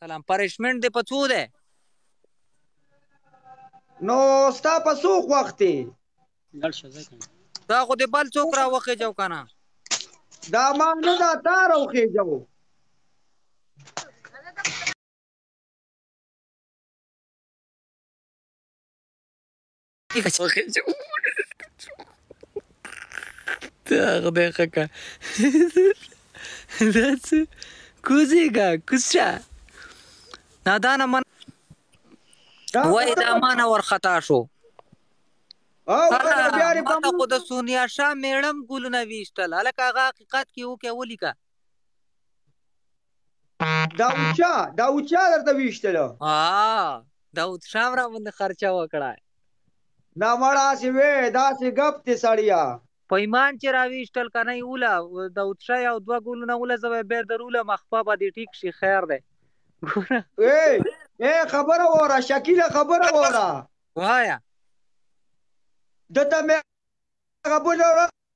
سلام پریشمنټ دې په څو ده نو ستا په څو وخت دی لړ شه ځای کنه دا خو دې بل څوک را وخې جو کنه دا ما نه دا تا را وخې جو Pika چې وخت چې دا خدای ښه کړه دا څه کوزېږه کوزشه نادانه من وای دا مانه ورخطا شو ماته خو د سونیا شاه میړم ګلونه ویشتل هلکه هغه حقیقت کې وکړه ولیکه دا اوچا دا اوچا درته ویشتلو ها دا اوچا را باندې خرچه وکړه دا مړه سی وې دا سی غپ ته سړیا په ایمان چې راویشتل کنه اوله د اوچا یو دوه ګولونه اوله زوی به دروله مخپه به دې ټیک شي خیر دی ګوره اے اے خبره وره شکیله خبره وره وایا دته مې غبل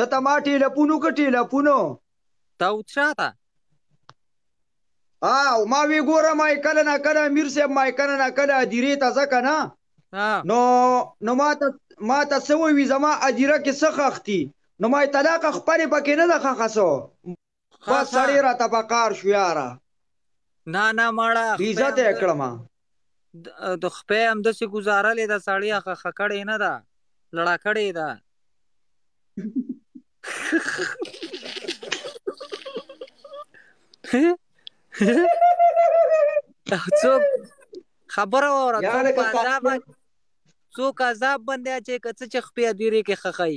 ده ته ما ټیلفون وکړ ټیلفون ته او چا ته او ما وی ګوره ما کله نه کله امیر صاحب ما کله نه کله ادیره ته ځکه نه نو نو ما ته ما ته سوې وی زما ادیره کې څه خختی نو ما طلاق خپل پکې نه ده خخصو خا بس خا سړی راته په کار شو یاره نه نه مړه خپه عزت هم یې ده کړم د خپې هم د سې گزارلې ده سړی خ خکړې نه ده لړا کړې ده څوک خبره وره یاره څوک که عذاب څوک عذاب بندیا چې کڅ چې خپې دیری کې خخای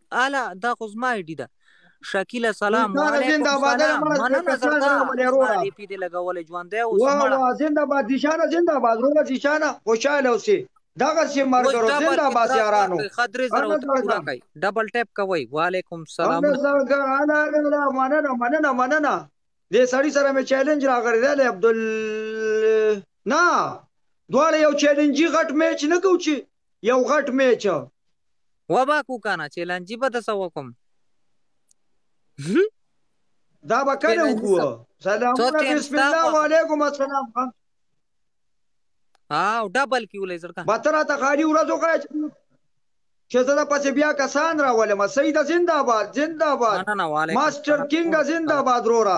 اله دا خو زما ایډی ده شکیله سلام وعلیکم سلام مننه زړګا زما ډي پي دې لګولې ژوندی اوس مړه واه واه زنده باد ذیشانه زنده باد وروره ذیشانه خوشاله اوسې دغه سي مرګرو زنده باد یارانو خدري زره پورا کوي ډبل ټیپ کوي وعلیکم سلام زړګا انا انا مننه مننه مننه دې سړی سره مې چیلنج راغلی دی عبد نه دواړه یو چیلنجي غټ میچ نه کوو چې یو غټ میچ. وبا کو کنه چیلنجی به دسه وکم دا به کله وکو سلامونه بسم الله وعلیکم السلام خان او ډبل کیو لیزر کا بتره ته خالي ورځو کا چې زه د پسې بیا کسان راولم سید زنده باد زنده باد ماستر کینګ زنده باد رورا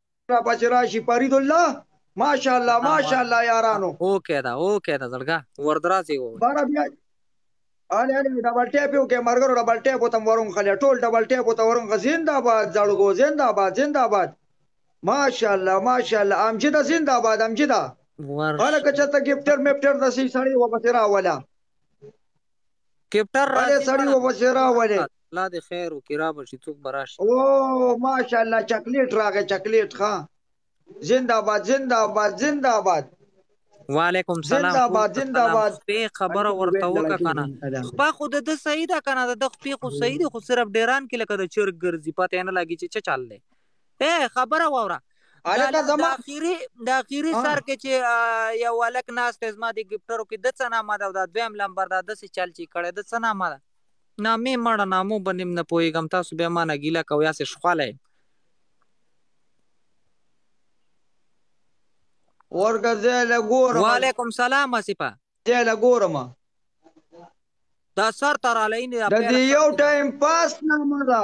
را پسې راشي فرید الله ماشاءالله ماشاءالله یارانو اوکې دا اوکې دا زړګا وردرازي وو بارا بیا اله اله ډبل ټیپ یو کې مرګرو ډبل ټیپ تم ورون خلې ټول ډبل ټیپ ته ورون زنده باد زړګو زنده باد زنده باد ماشاءالله ماشاءالله امجد زنده باد امجد ورشه هله که چرته ګفټر میپټر د سي سړی و بسرا ولا کپټر ولې راځي سړی مړه وپسې راولې ماشاءالله الله دې خیر وکړي را به شي څوک به راشي او ماشاءالله چاکلیټ راغی چاکلیټ ښا زنده آباد زنده آباد زنده آباد وعلیکم زنده سلام آباد پورته زنده سلام آباد خپې خبره اړیکې ورته وین دړه وکه کې کنه زنده ده خپه خو د ده صحیح ده کنه د ده خپې خو صحیح دي خو صرف ډیران کې لکه د چرګ ګرځي پته یې نه لګي چې څه چل دی اې خبره واوره هلکه زما د اخیری د اخیری سر کې چې یو هلک ناست زما د ګفټرو کې د څه نامه ده دا دویم لمبر دا داسې چل چې کړی د څه نامه ده نامې مړه نامو به نیم نه پوهېږم تاسو بیا ما نه ګیله کوئ هسې ښکلی ورګه زه له ګورم وعلیکم سلام اسیپه زه له ګورم دا سر تر علین د دې یو ټایم پاس نامه ده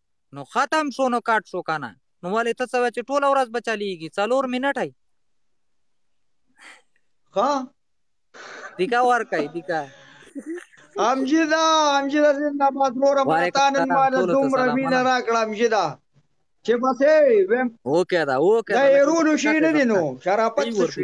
نو ختم شو نو کټ شو کنه نو ولې ته څه چې ټوله ورځ به چلیږي څلور منټه ها دیکا ورکای دیکا امجدا امجدا زنده باد ورو ماتان ما له دومره مینه راکړه امجدا چې بسې ویم اوکه دا اوکه دا ایرونو شي نه دي نو شرافت څه شي